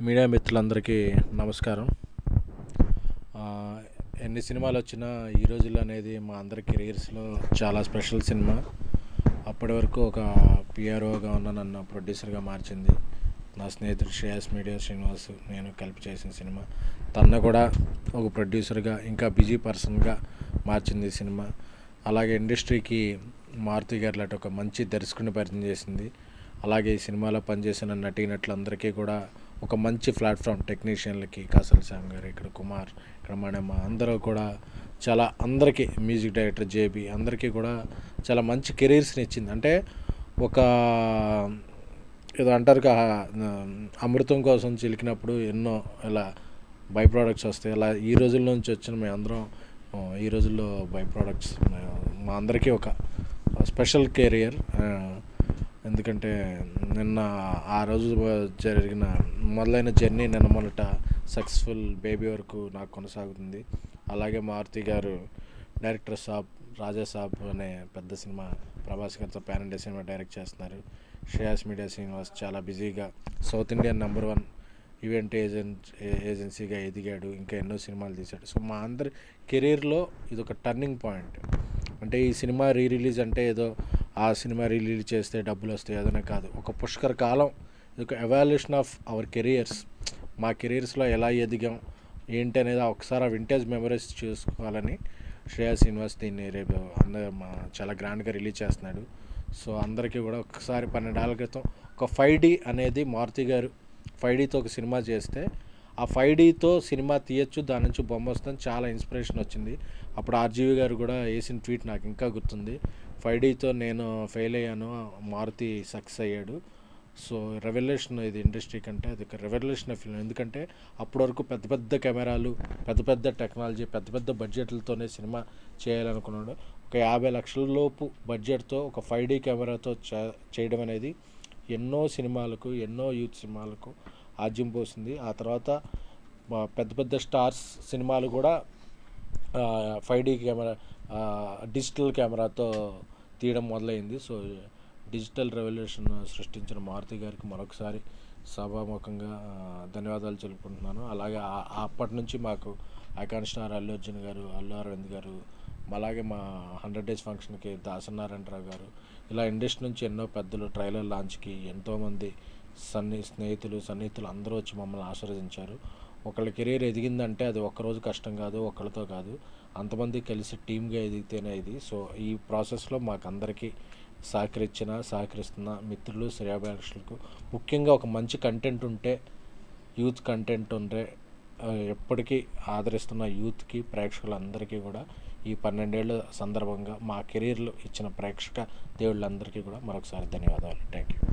Media మిత్రులందరికీ నమస్కారం. ఎన్ని సినిమాలు వచ్చినా ఈ రోజుల్లో అనేది మా అందరి కెరీర్స్లో చాలా స్పెషల్ సినిమా. అప్పటి వరకు ఒక పిఆర్ఓగా ఉన్న నన్ను ప్రొడ్యూసర్గా మార్చింది. నా స్నేహితుడు శ్రేయస్ మీడియా శ్రీనివాస్ నేను కలిపి చేసిన సినిమా. తన కూడా ఒక ప్రొడ్యూసర్గా ఇంకా బిజీ పర్సన్గా మార్చింది సినిమా. అలాగే ఇండస్ట్రీకి మారుతి గారు లాంటి ఒక మంచి దర్శకుని పరిచయం చేసింది. అలాగే ఈ సినిమాలో పనిచేసిన నటీనటులందరికీ కూడా ఒక మంచి ప్లాట్ఫామ్ టెక్నీషియన్లకి కాసల్ శ్యామ్ గారు ఇక్కడ కుమార్ ఇక్కడ మణమ్మ అందరూ కూడా చాలా అందరికీ మ్యూజిక్ డైరెక్టర్ జేబీ అందరికీ కూడా చాలా మంచి కెరీర్స్ని ఇచ్చింది. అంటే ఒక ఏదో అంటారు కా అమృతం కోసం చిలికినప్పుడు ఎన్నో ఇలా బై ప్రోడక్ట్స్ వస్తాయి. అలా ఈ రోజుల నుంచి వచ్చిన మేము అందరం ఈ రోజుల్లో బై ప్రోడక్ట్స్ మా అందరికీ ఒక స్పెషల్ కెరియర్. ఎందుకంటే నిన్న ఆ రోజు జరిగిన మొదలైన జర్నీ నిన్న మొదట సక్సెస్ఫుల్ బేబీ వరకు నాకు కొనసాగుతుంది. అలాగే మారుతి గారు డైరెక్టర్ సాబ్ రాజా సాబ్ అనే పెద్ద సినిమా ప్రభాస్ గారితో ప్యాన్ ఇండియా సినిమా డైరెక్ట్ చేస్తున్నారు. శ్రేయాస్ మీడియా శ్రీనివాస్ చాలా బిజీగా south Indian number one event agent ఏజెన్సీగా ఎదిగాడు. ఇంకా ఎన్నో సినిమాలు తీశాడు. సో మా అందరి కెరీర్లో ఇది ఒక టర్నింగ్ పాయింట్. అంటే ఈ సినిమా రీ రిలీజ్ అంటే ఏదో ఆ సినిమా రిలీజ్ చేస్తే డబ్బులు వస్తాయి అదనే కాదు. ఒక పుష్కర కాలం ఒక ఎవాల్యూషన్ ఆఫ్ అవర్ కెరియర్స్ మా కెరీర్స్లో ఎలా ఎదిగాం? ఏంటి అనేది ఒకసారి ఆ వింటేజ్ మెమరీస్ చూసుకోవాలని శ్రేయా శ్రీనివాస్ దీన్ని రేపు అందరూ మా చాలా గ్రాండ్గా రిలీజ్ చేస్తున్నాడు. సో అందరికీ కూడా ఒకసారి పన్నెండేళ్ళ క్రితం ఒక ఫైవ్ డి అనేది మారుతి గారు ఫైవ్ డీతో ఒక సినిమా చేస్తే ఆ ఫైవ్ డీతో సినిమా తీయచ్చు దాని నుంచి బొమ్మ వస్తుంది చాలా ఇన్స్పిరేషన్ వచ్చింది. అప్పుడు ఆర్జీవి గారు కూడా వేసిన ట్వీట్ నాకు ఇంకా గుర్తుంది. ఫైవ్ డీతో నేను ఫెయిల్ అయ్యాను మారుతి సక్సెస్ అయ్యాడు. సో రెవల్యూషన్ ఇది ఇండస్ట్రీ కంటే అది ఒక రెవల్యూషన్ ఫిల్మ్ ఎందుకంటే అప్పటి వరకు పెద్ద పెద్ద కెమెరాలు పెద్ద పెద్ద టెక్నాలజీ పెద్ద పెద్ద బడ్జెట్లతోనే సినిమా చేయాలనుకున్నాడు. ఒక యాభై లక్షల లోపు బడ్జెట్తో ఒక ఫైవ్ డీ కెమెరాతో చే- చేయడం అనేది ఎన్నో సినిమాలకు ఎన్నో యూత్ సినిమాలకు ఆజ్యం పోసింది. ఆ తర్వాత పెద్ద పెద్ద స్టార్స్ సినిమాలు కూడా ఫైవ్ డీ కెమెరా డిజిటల్ కెమెరాతో తీయడం మొదలైంది. సో డిజిటల్ రెవల్యూషన్ సృష్టించిన మారుతి గారికి మరొకసారి సభాముఖంగా ధన్యవాదాలు తెలుపుకుంటున్నాను. అలాగే అప్పటి నుంచి మాకు ఐకాన్ స్టార్ అల్లు అర్జున్ గారు అల్లు అరవింద్ గారు అలాగే మా హండ్రెడ్ డేస్ ఫంక్షన్కి దాసనారాయణరావు గారు ఇలా ఇండస్ట్రీ నుంచి ఎన్నో పెద్దలు ట్రైలర్ లాంచ్కి ఎంతోమంది సన్ని స్నేహితులు సన్నిహితులు అందరూ వచ్చి మమ్మల్ని ఆశీర్వదించారు. ఒకళ్ళ కెరీర్ ఎదిగిందంటే అది ఒక్కరోజు కష్టం కాదు ఒకళ్ళతో కాదు. అంతమంది కలిసి టీమ్గా ఎదిగితేనే ఇది. సో ఈ ప్రాసెస్లో మాకు అందరికీ సహకరించిన సహకరిస్తున్న మిత్రులు శ్రేయాభిలాషులకు ముఖ్యంగా ఒక మంచి కంటెంట్ ఉంటే యూత్ కంటెంట్ ఉంటే ఎప్పటికీ ఆదరిస్తున్న యూత్కి ప్రేక్షకులందరికీ కూడా ఈ పన్నెండేళ్ళ సందర్భంగా మా కెరీర్లో ఇచ్చిన ప్రేక్షక దేవుళ్ళందరికీ కూడా మరొకసారి ధన్యవాదాలు. Thank you